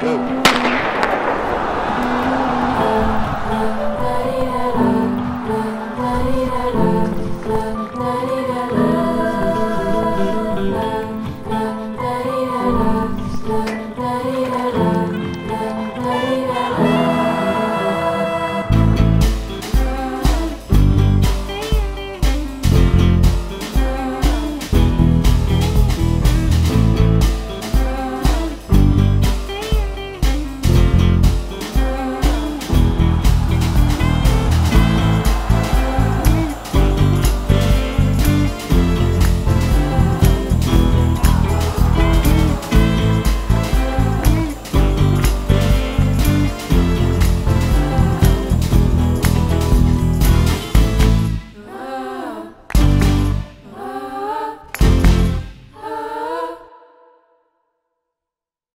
Go.